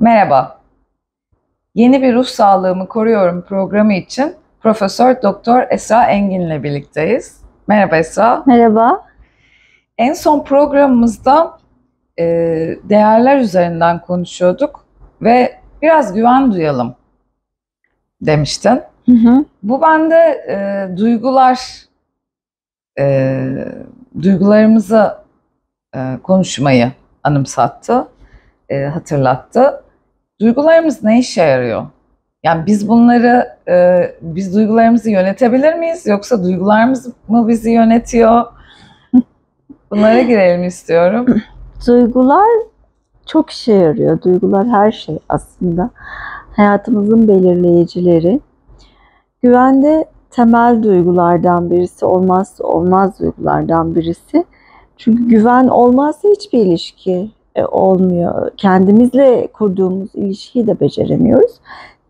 Merhaba. Yeni bir ruh sağlığımı koruyorum programı için Profesör Doktor Esra Engin ile birlikteyiz. Merhaba Esra. Merhaba. En son programımızda e, değerler üzerinden konuşuyorduk ve biraz güven duyalım demiştin. Hı hı. Bu bende e, duygular, e, duygularımızı e, konuşmayı anımsattı, e, hatırlattı. Duygularımız ne işe yarıyor? Yani biz bunları, e, biz duygularımızı yönetebilir miyiz? Yoksa duygularımız mı bizi yönetiyor? Bunlara girelim istiyorum. Duygular çok işe yarıyor. Duygular her şey aslında. Hayatımızın belirleyicileri. Güvende temel duygulardan birisi, olmazsa olmaz duygulardan birisi. Çünkü güven olmazsa hiçbir ilişki e, olmuyor. Kendimizle kurduğumuz ilişkiyi de beceremiyoruz.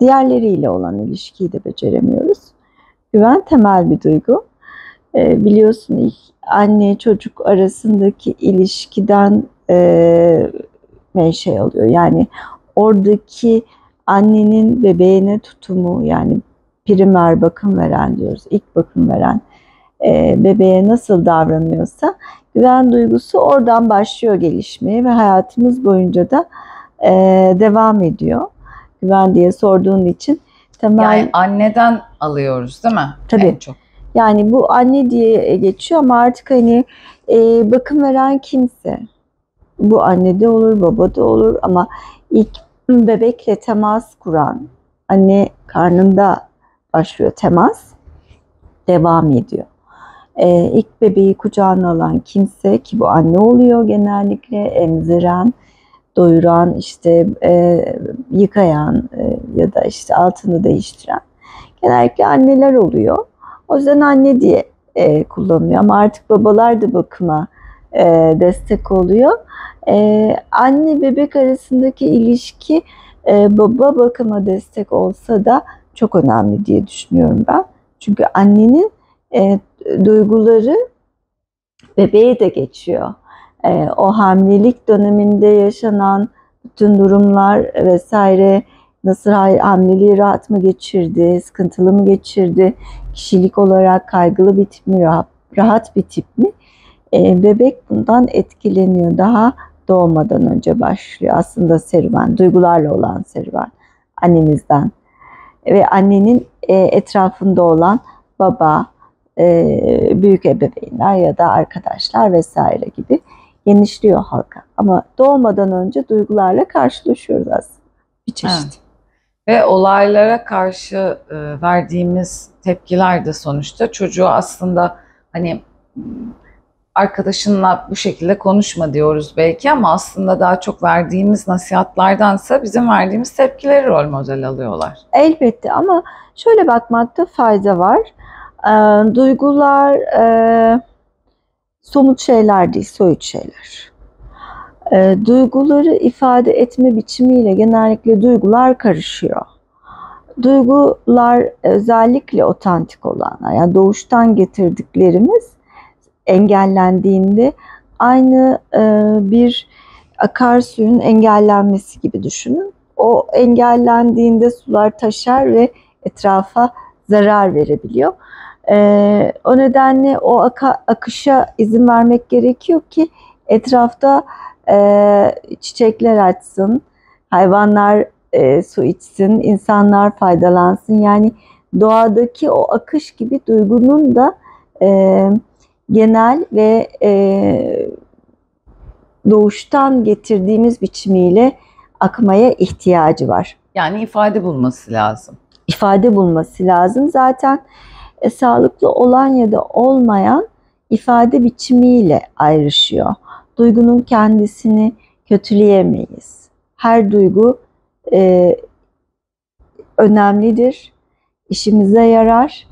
Diğerleriyle olan ilişkiyi de beceremiyoruz. Güven temel bir duygu. E, biliyorsun ilk anne çocuk arasındaki ilişkiden e, menşe alıyor. Yani oradaki annenin bebeğine tutumu yani primer bakım veren diyoruz. ilk bakım veren e, bebeğe nasıl davranıyorsa güven duygusu oradan başlıyor gelişmeye ve hayatımız boyunca da e, devam ediyor. Güven diye sorduğun için temel Yani anneden alıyoruz değil mi? Tabii. En çok. yani bu anne diye geçiyor ama artık hani e, bakım veren kimse bu anne de olur baba da olur ama ilk bebekle temas kuran anne karnında başlıyor temas devam ediyor. Ee, ilk bebeği kucağına alan kimse ki bu anne oluyor genellikle emziren, doyuran, işte e, yıkayan e, ya da işte altını değiştiren genellikle anneler oluyor. O yüzden anne diye e, kullanılıyor ama artık babalar da bakıma e, destek oluyor. E, anne bebek arasındaki ilişki e, baba bakıma destek olsa da çok önemli diye düşünüyorum ben. Çünkü annenin e, duyguları bebeğe de geçiyor. E, o hamilelik döneminde yaşanan bütün durumlar vesaire nasıl hamileliği rahat mı geçirdi, sıkıntılı mı geçirdi, kişilik olarak kaygılı bir tip mi, rahat, bir tip mi? E, bebek bundan etkileniyor. Daha doğmadan önce başlıyor aslında serüven, duygularla olan serüven annemizden. Ve annenin e, etrafında olan baba, e, büyük ebeveynler ya da arkadaşlar vesaire gibi genişliyor halka. Ama doğmadan önce duygularla karşılaşıyoruz aslında bir çeşit. Evet. Ve olaylara karşı e, verdiğimiz tepkiler de sonuçta çocuğu aslında hani arkadaşınla bu şekilde konuşma diyoruz belki ama aslında daha çok verdiğimiz nasihatlardansa bizim verdiğimiz tepkileri rol model alıyorlar. Elbette ama şöyle bakmakta fayda var. E, duygular e, somut şeyler değil, soyut şeyler. E, duyguları ifade etme biçimiyle genellikle duygular karışıyor. Duygular özellikle otantik olanlar, yani doğuştan getirdiklerimiz engellendiğinde aynı e, bir akarsuyun engellenmesi gibi düşünün. O engellendiğinde sular taşar ve etrafa zarar verebiliyor. E, o nedenle o aka, akışa izin vermek gerekiyor ki etrafta e, çiçekler açsın, hayvanlar e, su içsin, insanlar faydalansın. Yani doğadaki o akış gibi duygunun da e, genel ve e, doğuştan getirdiğimiz biçimiyle akmaya ihtiyacı var. Yani ifade bulması lazım. İfade bulması lazım. Zaten e, sağlıklı olan ya da olmayan ifade biçimiyle ayrışıyor. Duygunun kendisini kötüleyemeyiz. Her duygu e, önemlidir, işimize yarar.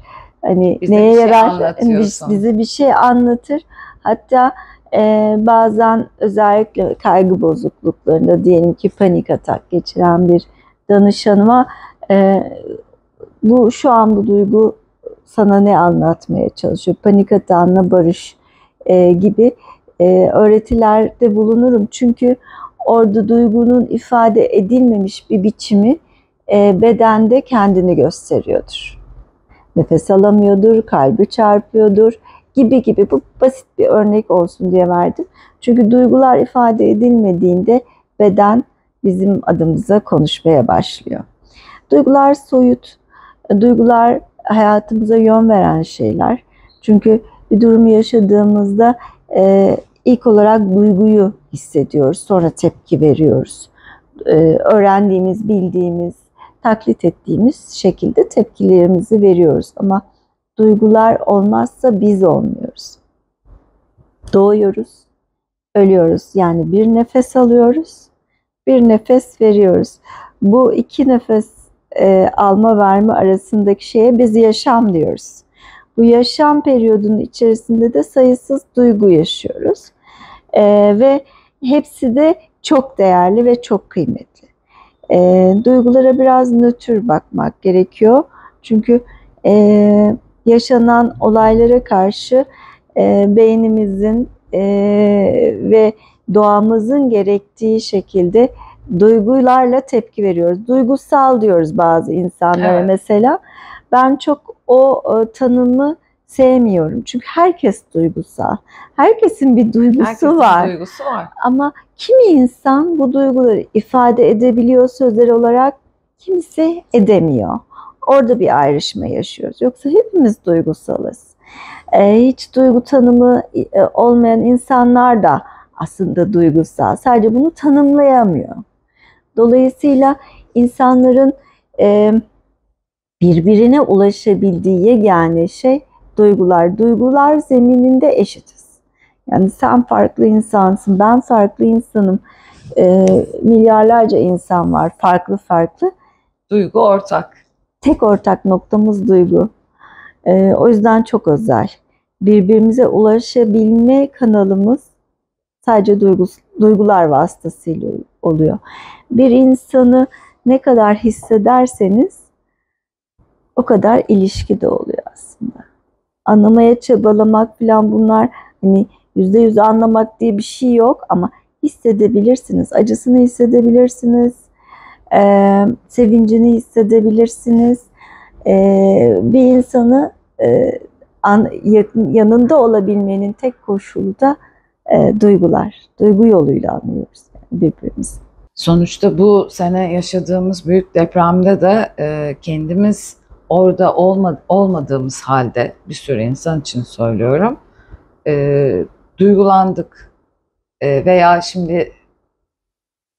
Hani Bize neye şey yarar? anlatıyorsun. Biz, bize bir şey anlatır. Hatta e, bazen özellikle kaygı bozukluklarında diyelim ki panik atak geçiren bir danışanıma e, bu şu an bu duygu sana ne anlatmaya çalışıyor? Panik atağınla barış e, gibi e, öğretilerde bulunurum. Çünkü orada duygunun ifade edilmemiş bir biçimi e, bedende kendini gösteriyordur. Nefes alamıyordur, kalbi çarpıyordur gibi gibi bu basit bir örnek olsun diye verdim. Çünkü duygular ifade edilmediğinde beden bizim adımıza konuşmaya başlıyor. Duygular soyut, duygular hayatımıza yön veren şeyler. Çünkü bir durumu yaşadığımızda e, ilk olarak duyguyu hissediyoruz, sonra tepki veriyoruz. E, öğrendiğimiz, bildiğimiz, taklit ettiğimiz şekilde tepkilerimizi veriyoruz. Ama duygular olmazsa biz olmuyoruz. Doğuyoruz, ölüyoruz. Yani bir nefes alıyoruz, bir nefes veriyoruz. Bu iki nefes e, alma verme arasındaki şeye biz yaşam diyoruz. Bu yaşam periyodunun içerisinde de sayısız duygu yaşıyoruz. E, ve hepsi de çok değerli ve çok kıymetli. E, duygulara biraz nötr bakmak gerekiyor. Çünkü e, yaşanan olaylara karşı e, beynimizin e, ve doğamızın gerektiği şekilde duygularla tepki veriyoruz. Duygusal diyoruz bazı insanlara Evet. mesela. Ben çok o e, tanımı sevmiyorum. Çünkü herkes duygusal. Herkesin bir duygusu Herkesin var. duygusu var. Ama kimi insan bu duyguları ifade edebiliyor sözler olarak, kimisi edemiyor. Orada bir ayrışma yaşıyoruz. Yoksa hepimiz duygusalız. Ee, hiç duygu tanımı e, olmayan insanlar da aslında duygusal. Sadece bunu tanımlayamıyor. Dolayısıyla insanların e, birbirine ulaşabildiği yegane şey duygular. Duygular zemininde eşitiz. Yani sen farklı insansın, ben farklı insanım. E, milyarlarca insan var farklı farklı. Duygu ortak. Tek ortak noktamız duygu. E, o yüzden çok özel. Birbirimize ulaşabilme kanalımız sadece duygus, duygular vasıtasıyla oluyor. Bir insanı ne kadar hissederseniz o kadar ilişki de oluyor aslında. Anlamaya çabalamak falan bunlar hani yüzde yüz anlamak diye bir şey yok ama hissedebilirsiniz. Acısını hissedebilirsiniz. eee, sevincini hissedebilirsiniz. Eee, bir insanı eee, an- yanında olabilmenin tek koşulu da eee, duygular. Duygu yoluyla anlıyoruz yani birbirimizi. Sonuçta bu sene yaşadığımız büyük depremde de e, kendimiz orada olma, olmadığımız halde bir sürü insan için söylüyorum. e, duygulandık. E, veya şimdi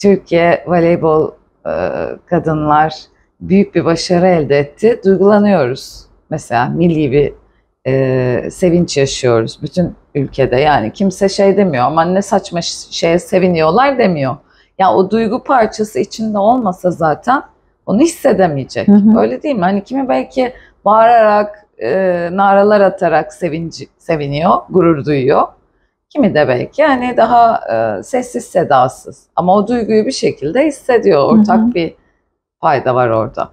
Türkiye voleybol e, kadınlar büyük bir başarı elde etti. Duygulanıyoruz. Mesela milli bir e, sevinç yaşıyoruz bütün ülkede. Yani kimse şey demiyor ama ne saçma şeye seviniyorlar demiyor. Ya o duygu parçası içinde olmasa zaten onu hissedemeyecek. Hı hı. Öyle değil mi? Hani kimi belki bağırarak, e, naralar atarak sevinci, seviniyor, gurur duyuyor. Kimi de belki hani daha e, sessiz sedasız. Ama o duyguyu bir şekilde hissediyor. Ortak Hı hı. bir fayda var orada.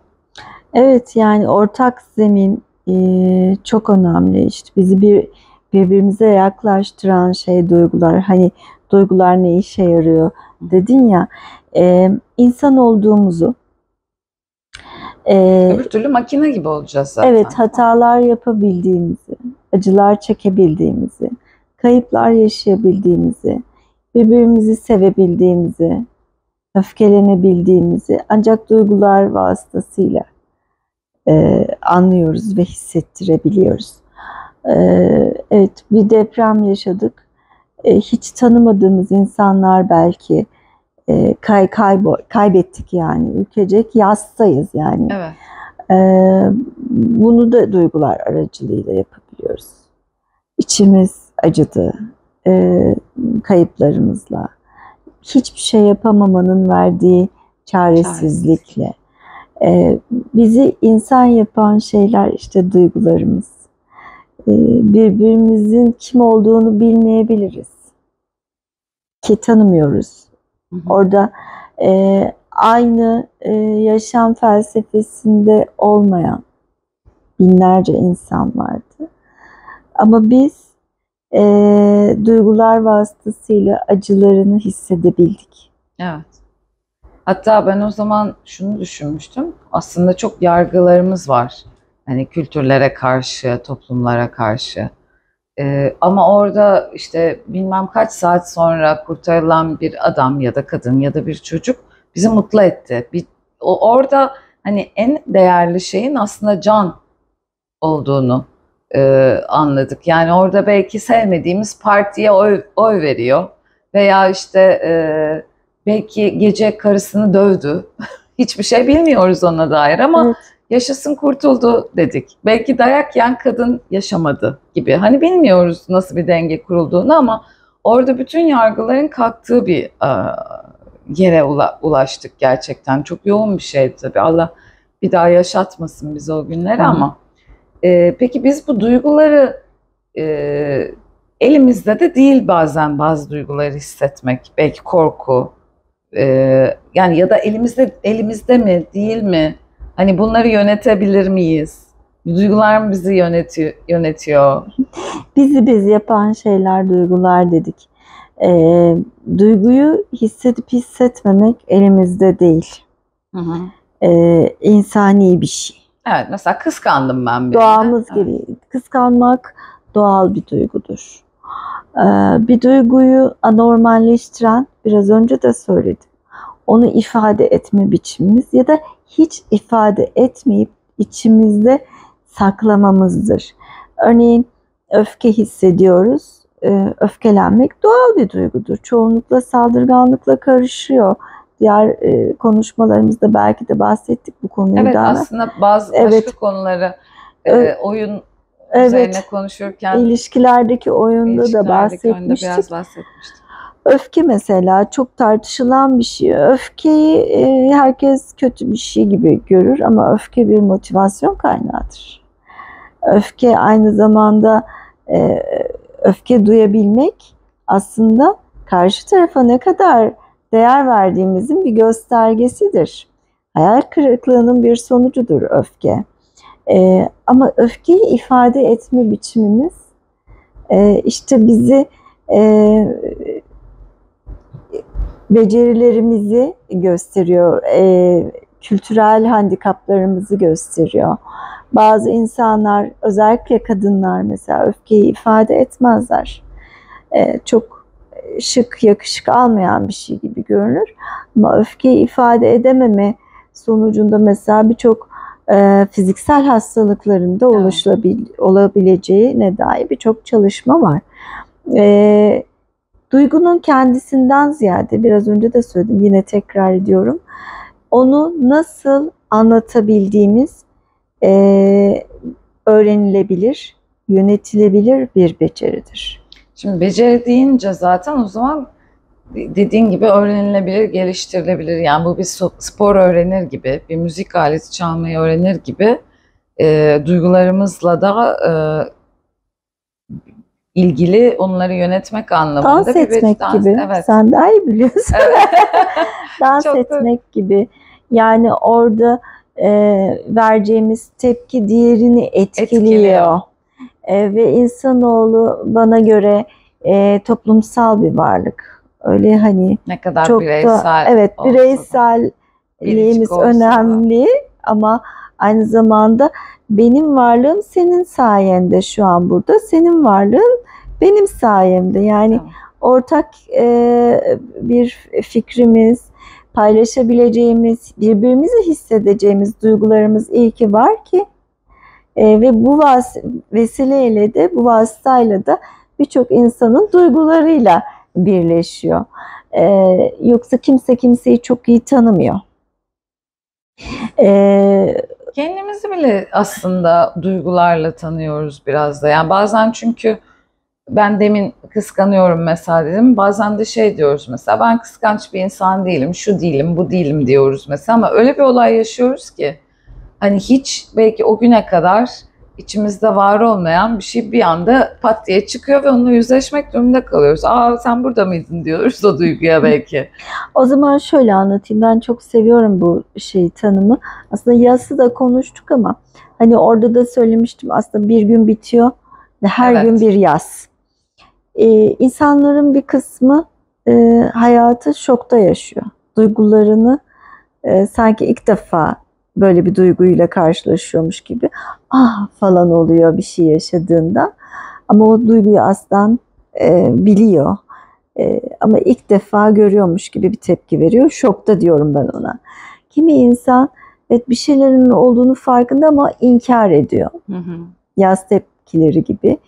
Evet yani ortak zemin eee, çok önemli. İşte bizi bir birbirimize yaklaştıran şey duygular. Hani duygular ne işe yarıyor dedin ya. eee, insan olduğumuzu eee, Öbür türlü makine gibi olacağız zaten. Evet, hatalar yapabildiğimizi, acılar çekebildiğimizi, kayıplar yaşayabildiğimizi, birbirimizi sevebildiğimizi, öfkelenebildiğimizi ancak duygular vasıtasıyla e, anlıyoruz ve hissettirebiliyoruz. E, evet, bir deprem yaşadık. E, hiç tanımadığımız insanlar belki e, kay, kaybo, kaybettik yani. Ülkecek yastayız yani. Evet. Ee, bunu da duygular aracılığıyla yapabiliyoruz. İçimiz acıdı ee, kayıplarımızla. Hiçbir şey yapamamanın verdiği çaresizlikle. Ee, bizi insan yapan şeyler işte duygularımız. Ee, birbirimizin kim olduğunu bilmeyebiliriz. ki tanımıyoruz. Hı hı. Orada e, aynı e, yaşam felsefesinde olmayan binlerce insan vardı. Ama biz e, duygular vasıtasıyla acılarını hissedebildik. Evet. Hatta ben o zaman şunu düşünmüştüm. Aslında çok yargılarımız var. Hani kültürlere karşı, toplumlara karşı. Ee, ama orada işte bilmem kaç saat sonra kurtarılan bir adam ya da kadın ya da bir çocuk bizi mutlu etti. Bir, o, orada hani en değerli şeyin aslında can olduğunu e, anladık. Yani orada belki sevmediğimiz partiye oy, oy veriyor veya işte e, belki gece karısını dövdü. Hiçbir şey bilmiyoruz ona dair ama Evet. Yaşasın kurtuldu dedik. Belki dayak yiyen kadın yaşamadı gibi. Hani bilmiyoruz nasıl bir denge kurulduğunu ama orada bütün yargıların kalktığı bir e, yere ula- ulaştık gerçekten. Çok yoğun bir şeydi tabii. Allah bir daha yaşatmasın bize o günleri hı. ama. e, peki biz bu duyguları e, elimizde de değil bazen bazı duyguları hissetmek. Belki korku, e, yani ya da elimizde elimizde mi değil mi? Hani bunları yönetebilir miyiz? Duygular mı bizi yönetiyor? yönetiyor? Bizi biz yapan şeyler duygular dedik. E, duyguyu hissedip hissetmemek elimizde değil. E, insani bir şey. Evet mesela kıskandım ben birini. Doğamız Evet. gereği. Kıskanmak doğal bir duygudur. Ee, bir duyguyu anormalleştiren, biraz önce de söyledim, onu ifade etme biçimimiz ya da hiç ifade etmeyip içimizde saklamamızdır. Örneğin öfke hissediyoruz. Ee, öfkelenmek doğal bir duygudur. Çoğunlukla saldırganlıkla karışıyor. Diğer e, konuşmalarımızda belki de bahsettik bu konuyu Evet daha. aslında bazı Evet. başka konuları e, Evet. oyun Evet. üzerine konuşurken İlişkilerdeki oyunda da ilişkilerdeki oyunda bahsetmiştik. biraz bahsetmiştik. Öfke mesela çok tartışılan bir şey. Öfkeyi e, herkes kötü bir şey gibi görür ama öfke bir motivasyon kaynağıdır. Öfke aynı zamanda e, öfke duyabilmek aslında karşı tarafa ne kadar değer verdiğimizin bir göstergesidir. Hayal kırıklığının bir sonucudur öfke. E, ama öfkeyi ifade etme biçimimiz işte bizi e, becerilerimizi gösteriyor, e, kültürel handikaplarımızı gösteriyor. Bazı insanlar, özellikle kadınlar mesela öfkeyi ifade etmezler. E, çok şık, yakışık almayan bir şey gibi görünür. Ama öfkeyi ifade edememe sonucunda mesela birçok e, fiziksel hastalıklarında Evet. oluşabil, olabileceğine dair birçok çalışma var. E, duygunun kendisinden ziyade biraz önce de söyledim yine tekrar ediyorum. Onu nasıl anlatabildiğimiz e, öğrenilebilir, yönetilebilir bir beceridir. Şimdi beceri deyince zaten o zaman dediğin gibi öğrenilebilir, geliştirilebilir. Yani bu bir spor öğrenir gibi, bir müzik aleti çalmayı öğrenir gibi e, duygularımızla da e, ilgili onları yönetmek anlamında Dans bir etmek dans- gibi. Evet. Sen daha iyi biliyorsun. Evet. Dans Çok da- etmek gibi. Yani orada e, vereceğimiz tepki diğerini etkiliyor. Etkiliyor. E, ve insanoğlu bana göre e, toplumsal bir varlık. Öyle hani ne kadar çok bireysel da evet da. bireyselliğimiz olsa da. önemli ama aynı zamanda benim varlığım senin sayende şu an burada. Senin varlığın benim sayemde. Yani Tamam. ortak e, bir fikrimiz, paylaşabileceğimiz, birbirimizi hissedeceğimiz duygularımız iyi ki var ki E, ve bu vas vesileyle de bu vasıtayla da birçok insanın duygularıyla birleşiyor. E, yoksa kimse kimseyi çok iyi tanımıyor. E, Kendimizi bile aslında duygularla tanıyoruz biraz da. Yani bazen çünkü ben demin kıskanıyorum mesela dedim. Bazen de şey diyoruz mesela ben kıskanç bir insan değilim, şu değilim, bu değilim diyoruz mesela ama öyle bir olay yaşıyoruz ki hani hiç belki o güne kadar içimizde var olmayan bir şey bir anda pat diye çıkıyor ve onunla yüzleşmek durumunda kalıyoruz. Aa sen burada mıydın diyoruz o duyguya belki. O zaman şöyle anlatayım. Ben çok seviyorum bu şeyi tanımı. Aslında yazı da konuştuk ama hani orada da söylemiştim aslında bir gün bitiyor ve her Evet. gün bir yaz. Ee, insanların bir kısmı e, hayatı şokta yaşıyor. Duygularını e, sanki ilk defa böyle bir duyguyla karşılaşıyormuş gibi ah falan oluyor bir şey yaşadığında. Ama o duyguyu aslan e, biliyor. E, ama ilk defa görüyormuş gibi bir tepki veriyor. Şokta diyorum ben ona. Kimi insan evet bir şeylerin olduğunu farkında ama inkar ediyor. Hı hı. Yaz tepkileri gibi.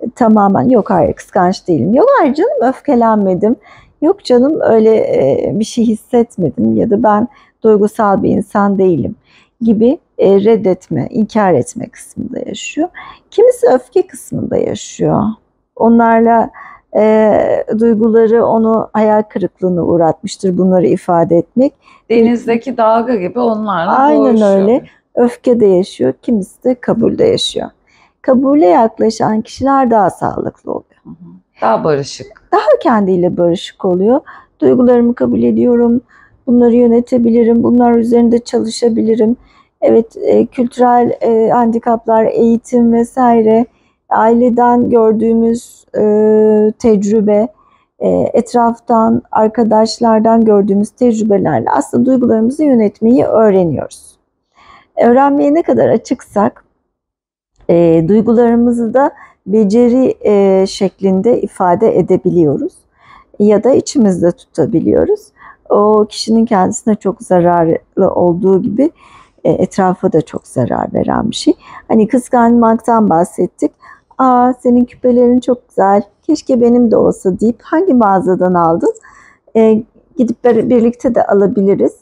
E, tamamen yok hayır kıskanç değilim. Yok hayır canım öfkelenmedim. Yok canım öyle e, bir şey hissetmedim ya da ben duygusal bir insan değilim gibi e, reddetme, inkar etme kısmında yaşıyor. Kimisi öfke kısmında yaşıyor. Onlarla e, duyguları onu hayal kırıklığına uğratmıştır bunları ifade etmek. Denizdeki dalga gibi onlarla Aynen boğuşuyor. öyle. Öfke de yaşıyor, kimisi de kabulde yaşıyor. Kabule yaklaşan kişiler daha sağlıklı oluyor. Daha barışık. Daha kendiyle barışık oluyor. Duygularımı kabul ediyorum. Bunları yönetebilirim. Bunlar üzerinde çalışabilirim. Evet, e, kültürel e, handikaplar, eğitim vesaire, aileden gördüğümüz e, tecrübe, e, etraftan, arkadaşlardan gördüğümüz tecrübelerle aslında duygularımızı yönetmeyi öğreniyoruz. Öğrenmeye ne kadar açıksak, e, duygularımızı da beceri e, şeklinde ifade edebiliyoruz ya da içimizde tutabiliyoruz. O kişinin kendisine çok zararlı olduğu gibi e, etrafa da çok zarar veren bir şey. Hani kıskanmaktan bahsettik. Aa senin küpelerin çok güzel. Keşke benim de olsa deyip hangi mağazadan aldın? E, gidip bir- birlikte de alabiliriz.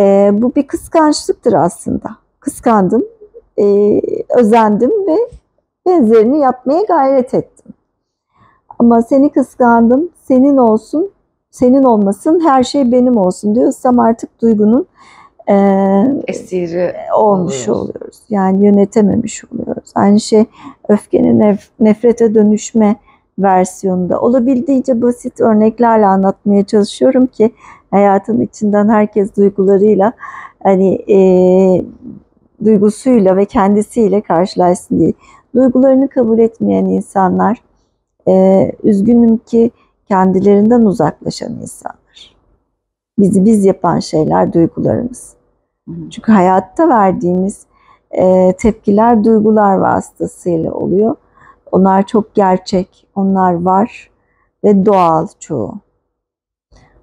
E, bu bir kıskançlıktır aslında. Kıskandım, e, özendim ve benzerini yapmaya gayret ettim. Ama seni kıskandım, senin olsun, senin olmasın, her şey benim olsun diyorsam artık duygunun e, Esiri olmuş oluyoruz. oluyoruz. Yani yönetememiş oluyoruz. Aynı şey öfkenin nef- nefrete dönüşme versiyonunda. Olabildiğince basit örneklerle anlatmaya çalışıyorum ki hayatın içinden herkes duygularıyla hani e, duygusuyla ve kendisiyle karşılaşsın diye. Duygularını kabul etmeyen insanlar e, üzgünüm ki kendilerinden uzaklaşan insanlar. Bizi biz yapan şeyler duygularımız. Çünkü hayatta verdiğimiz e, tepkiler duygular vasıtasıyla oluyor. Onlar çok gerçek, onlar var ve doğal çoğu.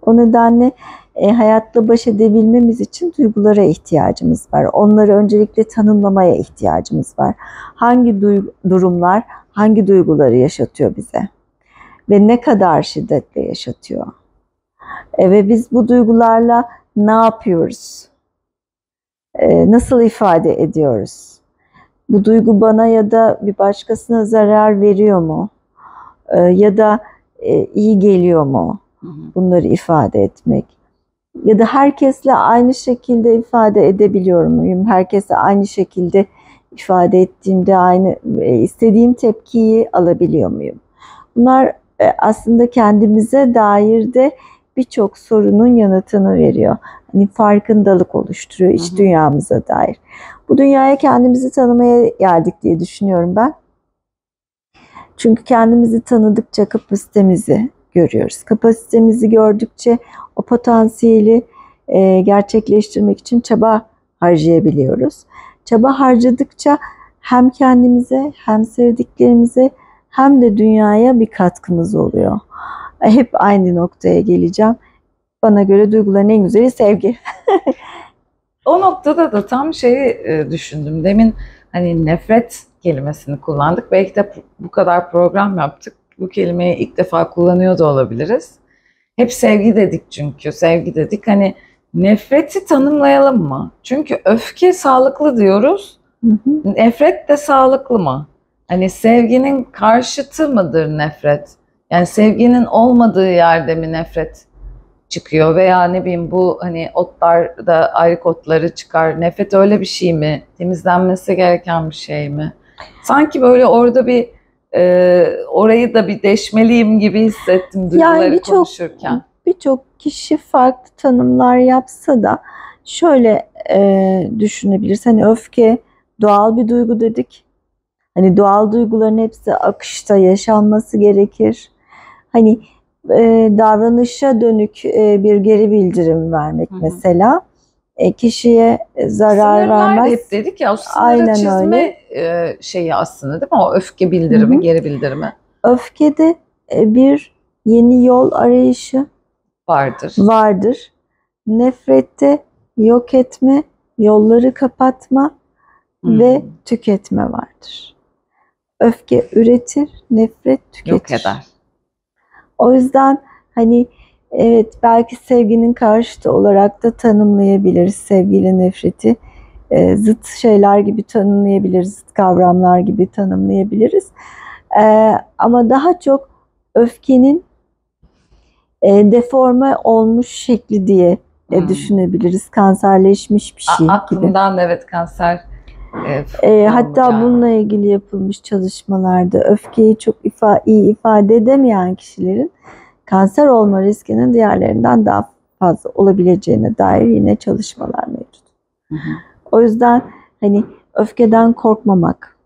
O nedenle e, hayatla baş edebilmemiz için duygulara ihtiyacımız var. Onları öncelikle tanımlamaya ihtiyacımız var. Hangi durumlar hangi duyguları yaşatıyor bize? Ve ne kadar şiddetle yaşatıyor? E, ve biz bu duygularla ne yapıyoruz? E, nasıl ifade ediyoruz? Bu duygu bana ya da bir başkasına zarar veriyor mu? E, ya da e, iyi geliyor mu? Bunları ifade etmek. Ya da herkesle aynı şekilde ifade edebiliyor muyum? Herkese aynı şekilde ifade ettiğimde aynı e, istediğim tepkiyi alabiliyor muyum? Bunlar e, aslında kendimize dair de birçok sorunun yanıtını veriyor. Hani farkındalık oluşturuyor iç dünyamıza dair. Bu dünyaya kendimizi tanımaya geldik diye düşünüyorum ben. Çünkü kendimizi tanıdıkça kapasitemizi görüyoruz. Kapasitemizi gördükçe o potansiyeli e, gerçekleştirmek için çaba harcayabiliyoruz. Çaba harcadıkça hem kendimize hem sevdiklerimize hem de dünyaya bir katkımız oluyor. Hep aynı noktaya geleceğim. Bana göre duyguların en güzeli sevgi. O noktada da tam şeyi e, düşündüm. Demin hani nefret kelimesini kullandık. Belki de bu kadar program yaptık. Bu kelimeyi ilk defa kullanıyor da olabiliriz. Hep sevgi dedik çünkü. Sevgi dedik. Hani nefreti tanımlayalım mı? Çünkü öfke sağlıklı diyoruz. Hı hı. Nefret de sağlıklı mı? Hani sevginin karşıtı mıdır nefret? Yani sevginin olmadığı yerde mi nefret çıkıyor veya ne bileyim bu hani otlarda ayrık otları çıkar. Nefret öyle bir şey mi? Temizlenmesi gereken bir şey mi? Sanki böyle orada bir e, orayı da bir deşmeliyim gibi hissettim duyguları birçok- konuşurken. Birçok kişi farklı tanımlar yapsa da şöyle e, düşünebiliriz. Hani öfke doğal bir duygu dedik. Hani doğal duyguların hepsi akışta yaşanması gerekir. Hani e, davranışa dönük e, bir geri bildirim vermek Hı hı. mesela e, kişiye zarar Sınırlar vermez. hep dedik ya o sınırı Aynen çizme öyle. e, şeyi aslında değil mi? O öfke bildirimi, Hı hı. geri bildirimi Öfkede e, bir yeni yol arayışı vardır. vardır. Nefrette yok etme, yolları kapatma Hmm. ve tüketme vardır. Öfke üretir, nefret tüketir. yok eder. O yüzden hani evet belki sevginin karşıtı olarak da tanımlayabiliriz sevgiyle nefreti. Ee, zıt şeyler gibi tanımlayabiliriz, zıt kavramlar gibi tanımlayabiliriz. Ee, ama daha çok öfkenin e, deforme olmuş şekli diye e, düşünebiliriz. Kanserleşmiş bir A- şey gibi. aklımdan da evet kanser e, E, hatta geldi. bununla ilgili yapılmış çalışmalarda öfkeyi çok ifa iyi ifade edemeyen kişilerin kanser olma riskinin diğerlerinden daha fazla olabileceğine dair yine çalışmalar mevcut. Hı hı. O yüzden hani öfkeden korkmamak,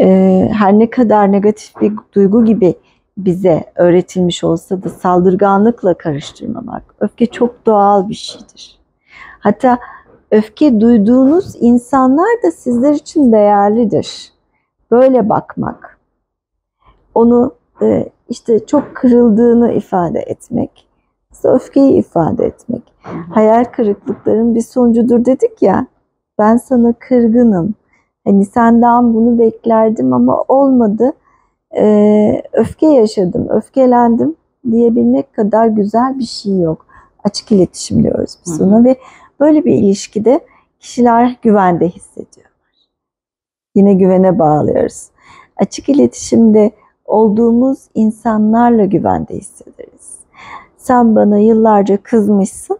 e, her ne kadar negatif bir duygu gibi bize öğretilmiş olsa da saldırganlıkla karıştırmamak. Öfke çok doğal bir şeydir. Hatta öfke duyduğunuz insanlar da sizler için değerlidir. Böyle bakmak. Onu e, işte çok kırıldığını ifade etmek. öfkeyi ifade etmek. Hayal kırıklıkların bir sonucudur dedik ya. Ben sana kırgınım. Hani senden bunu beklerdim ama olmadı. Ee, öfke yaşadım, öfkelendim diyebilmek kadar güzel bir şey yok. Açık iletişim diyoruz biz ona ve böyle bir ilişkide kişiler güvende hissediyorlar. Yine güvene bağlıyoruz. Açık iletişimde olduğumuz insanlarla güvende hissederiz. Sen bana yıllarca kızmışsın.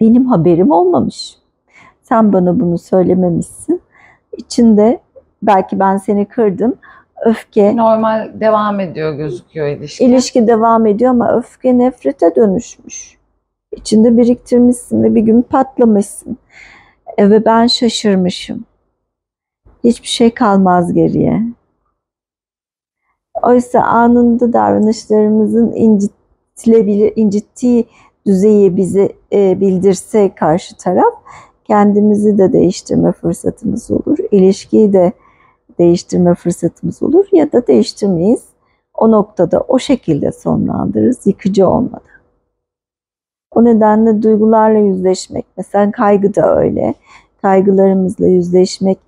Benim haberim olmamış. Sen bana bunu söylememişsin. İçinde belki ben seni kırdım. Öfke, Normal devam ediyor gözüküyor ilişki. İlişki devam ediyor ama öfke nefrete dönüşmüş. İçinde biriktirmişsin ve bir gün patlamışsın. E, ve ben şaşırmışım. Hiçbir şey kalmaz geriye. Oysa anında davranışlarımızın incitilebilir, incittiği düzeyi bize e, bildirse karşı taraf kendimizi de değiştirme fırsatımız olur. İlişkiyi de değiştirme fırsatımız olur ya da değiştirmeyiz. O noktada o şekilde sonlandırırız yıkıcı olmadan. O nedenle duygularla yüzleşmek, mesela kaygı da öyle. Kaygılarımızla yüzleşmek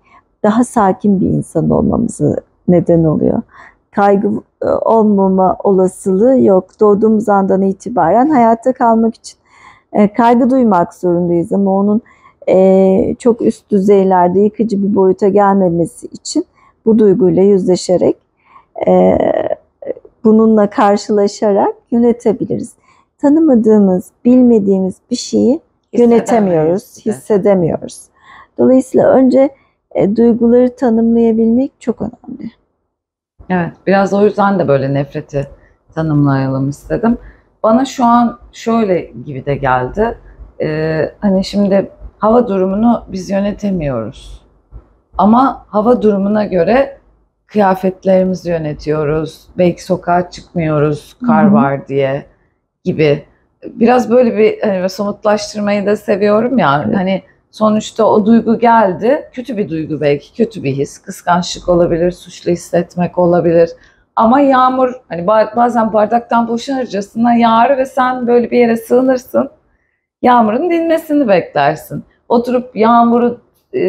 daha sakin bir insan olmamızı neden oluyor. Kaygı e, olmama olasılığı yok. Doğduğumuz andan itibaren hayatta kalmak için e, kaygı duymak zorundayız ama onun e, çok üst düzeylerde yıkıcı bir boyuta gelmemesi için bu duyguyla yüzleşerek bununla karşılaşarak yönetebiliriz. Tanımadığımız, bilmediğimiz bir şeyi yönetemiyoruz, hissedemiyoruz. Dolayısıyla önce e, duyguları tanımlayabilmek çok önemli. Evet, biraz o yüzden de böyle nefreti tanımlayalım istedim. Bana şu an şöyle gibi de geldi. Ee, hani şimdi hava durumunu biz yönetemiyoruz. Ama hava durumuna göre kıyafetlerimizi yönetiyoruz. Belki sokağa çıkmıyoruz kar Hı hı. var diye gibi. Biraz böyle bir hani somutlaştırmayı da seviyorum ya. Evet. Hani sonuçta o duygu geldi. Kötü bir duygu belki, kötü bir his. Kıskançlık olabilir, suçlu hissetmek olabilir. Ama yağmur hani ba- bazen bardaktan boşanırcasına yağar ve sen böyle bir yere sığınırsın. Yağmurun dinmesini beklersin. Oturup yağmuru e,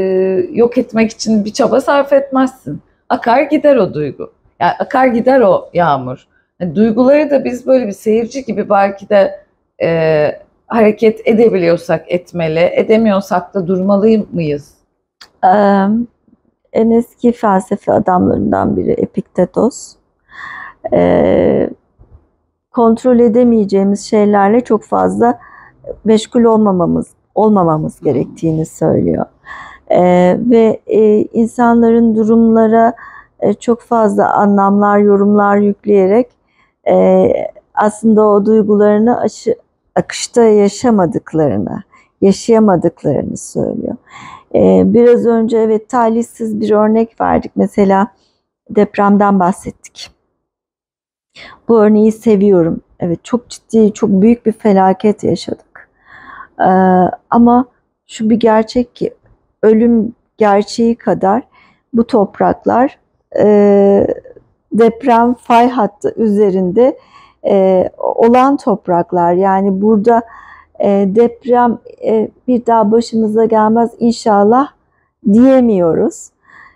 yok etmek için bir çaba sarf etmezsin. Akar gider o duygu. Yani akar gider o yağmur. Yani duyguları da biz böyle bir seyirci gibi belki de e, hareket edebiliyorsak etmeli, edemiyorsak da durmalı mıyız? Ee, en eski felsefe adamlarından biri Epiktetos. Ee, kontrol edemeyeceğimiz şeylerle çok fazla meşgul olmamamız olmamamız gerektiğini söylüyor. Ee, ve e, insanların durumlara e, çok fazla anlamlar, yorumlar yükleyerek e, aslında o duygularını aşı, akışta yaşamadıklarını, yaşayamadıklarını söylüyor. E, biraz önce evet talihsiz bir örnek verdik. Mesela depremden bahsettik. Bu örneği seviyorum. Evet çok ciddi, çok büyük bir felaket yaşadık. Ee, ama şu bir gerçek ki ölüm gerçeği kadar bu topraklar e, deprem fay hattı üzerinde e, olan topraklar. Yani burada e, deprem e, bir daha başımıza gelmez inşallah diyemiyoruz.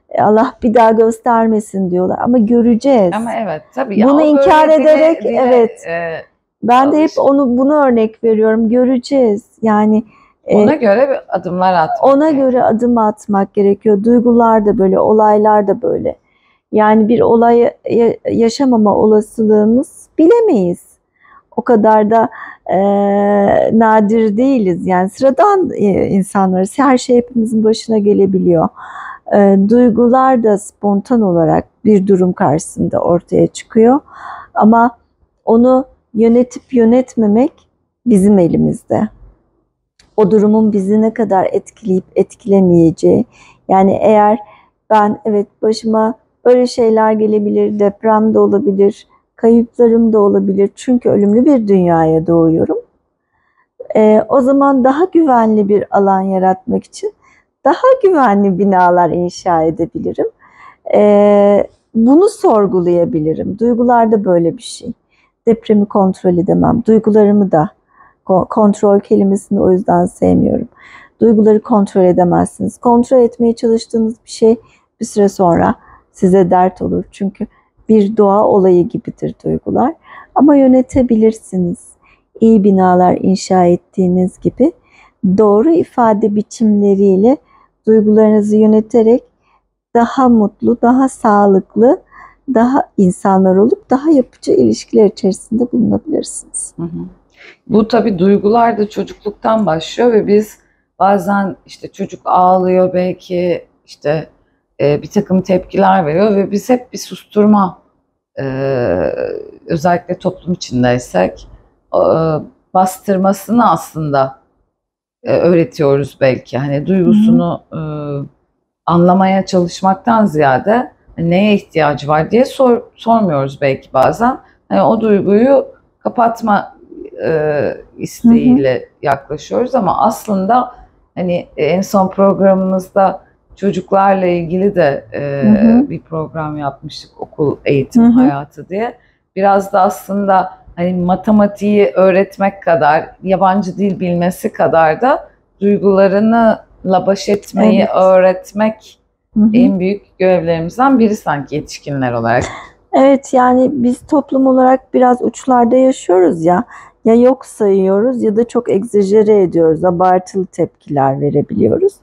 E, Allah bir daha göstermesin diyorlar ama göreceğiz. Ama evet tabii. Bunu ya, inkar ederek, dile, evet. e, Ben de hep onu bunu örnek veriyorum. Göreceğiz. Yani e, ona göre bir adımlar atmak. ona yani. göre adım atmak gerekiyor. Duygular da böyle, olaylar da böyle. Yani bir olayı ya- yaşamama olasılığımız bilemeyiz. O kadar da e, nadir değiliz. Yani sıradan e, insanlarız. Her şey hepimizin başına gelebiliyor. E, duygular da spontan olarak bir durum karşısında ortaya çıkıyor. Ama onu yönetip yönetmemek bizim elimizde. O durumun bizi ne kadar etkileyip etkilemeyeceği. Yani eğer ben evet başıma böyle şeyler gelebilir, deprem de olabilir, kayıplarım da olabilir. Çünkü ölümlü bir dünyaya doğuyorum. Ee, o zaman daha güvenli bir alan yaratmak için daha güvenli binalar inşa edebilirim. Ee, bunu sorgulayabilirim. Duygular da böyle bir şey. Depremi kontrol edemem. Duygularımı da Ko- kontrol kelimesini o yüzden sevmiyorum. Duyguları kontrol edemezsiniz. Kontrol etmeye çalıştığınız bir şey bir süre sonra size dert olur. Çünkü bir doğa olayı gibidir duygular. Ama yönetebilirsiniz. İyi binalar inşa ettiğiniz gibi doğru ifade biçimleriyle duygularınızı yöneterek daha mutlu, daha sağlıklı, daha insanlar olup daha yapıcı ilişkiler içerisinde bulunabilirsiniz. Bu tabii duygular da çocukluktan başlıyor ve biz bazen işte çocuk ağlıyor belki işte e, bir takım tepkiler veriyor ve biz hep bir susturma e, özellikle toplum içindeysek e, bastırmasını aslında e, öğretiyoruz belki. Hani duygusunu e, anlamaya çalışmaktan ziyade hani neye ihtiyacı var diye sor, sormuyoruz belki bazen. Hani o duyguyu kapatma e, isteğiyle yaklaşıyoruz ama aslında hani en son programımızda çocuklarla ilgili de e, Hı hı. bir program yapmıştık okul eğitim Hı hı. hayatı diye. Biraz da aslında hani matematiği öğretmek kadar, yabancı dil bilmesi kadar da duygularını la baş etmeyi Evet. öğretmek Hı hı. en büyük görevlerimizden biri sanki yetişkinler olarak. Evet yani biz toplum olarak biraz uçlarda yaşıyoruz ya. Ya yok sayıyoruz ya da çok egzajere ediyoruz. Abartılı tepkiler verebiliyoruz.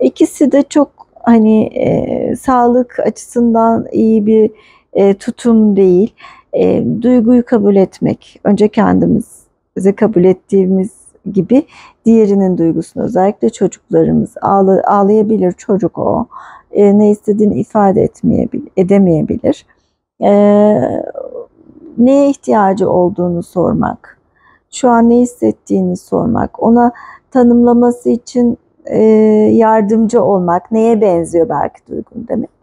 İkisi de çok hani e, sağlık açısından iyi bir e, tutum değil. E, duyguyu kabul etmek. Önce kendimize kabul ettiğimiz gibi diğerinin duygusunu özellikle çocuklarımız ağla, ağlayabilir çocuk o. E, ne istediğini ifade etmeyebilir, edemeyebilir. Ee, neye ihtiyacı olduğunu sormak, şu an ne hissettiğini sormak, ona tanımlaması için e, yardımcı olmak, neye benziyor belki duygun demek.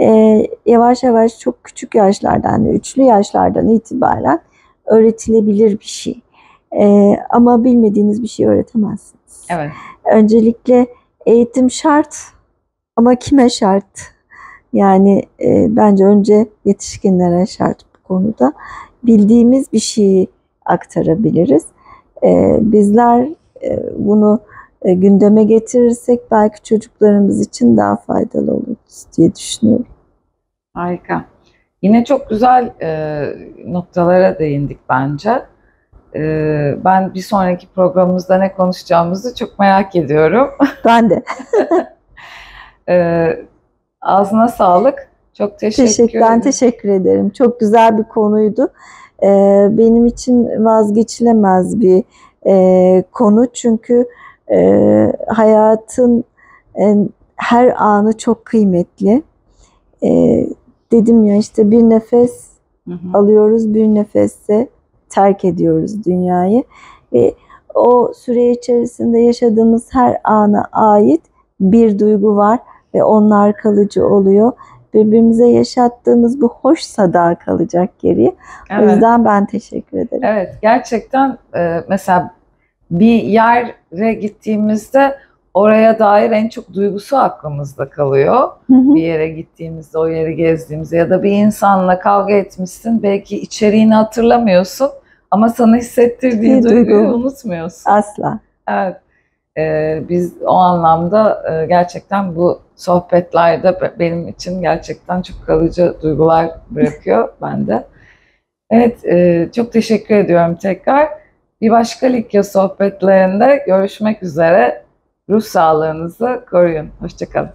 Ee, yavaş yavaş çok küçük yaşlardan, üçlü yaşlardan itibaren öğretilebilir bir şey. Ee, ama bilmediğiniz bir şey öğretemezsiniz. Evet. Öncelikle eğitim şart ama kime şart? Yani e, bence önce yetişkinlere şart bu konuda. Bildiğimiz bir şeyi aktarabiliriz. E, bizler e, bunu e, gündeme getirirsek belki çocuklarımız için daha faydalı oluruz diye düşünüyorum. Harika. Yine çok güzel e, noktalara değindik bence. E, ben bir sonraki programımızda ne konuşacağımızı çok merak ediyorum. Ben de. E, ağzına sağlık. Çok teşekkür, Teşekkür, ben teşekkür ederim. Çok güzel bir konuydu. Ee, benim için vazgeçilemez bir e, konu çünkü e, hayatın e, her anı çok kıymetli. E, dedim ya işte bir nefes Hı hı. alıyoruz, bir nefeste terk ediyoruz dünyayı ve o süre içerisinde yaşadığımız her ana ait bir duygu var ve onlar kalıcı oluyor. Birbirimize yaşattığımız bu hoş sada kalacak geriye. O Evet. yüzden ben teşekkür ederim. Evet, gerçekten e, mesela bir yere gittiğimizde oraya dair en çok duygusu aklımızda kalıyor. Hı hı. Bir yere gittiğimizde, o yeri gezdiğimizde ya da bir insanla kavga etmişsin. Belki içeriğini hatırlamıyorsun ama sana hissettirdiği Bir duygu. duyguyu unutmuyorsun. Asla. Evet. Ee, biz o anlamda e, gerçekten bu sohbetlerde be- benim için gerçekten çok kalıcı duygular bırakıyor bende. Evet, e, çok teşekkür ediyorum tekrar. Bir başka Likya sohbetlerinde görüşmek üzere. Ruh sağlığınızı koruyun. Hoşçakalın.